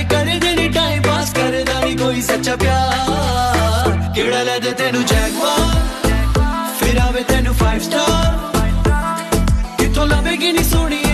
ਪਿਆਰ ਕਰਦੇ ਨੀ ਟਾਈਮ ਪਾਸ ਕਰਦਾ ਨੀ ਕੋਈ ਸੱਚਾ ਪਿਆਰ। ਕਿਹੜਾ ਲੈ ਦੇ ਤੈਨੂੰ ਜੈਗਵਾਰ ਫਿਰ ਆਵੇ ਤੈਨੂੰ 5 ਸਟਾਰ ਕਿਥੋਂ ਲੱਭੇਗੀ ਨੀ ਸੋਹਣੀ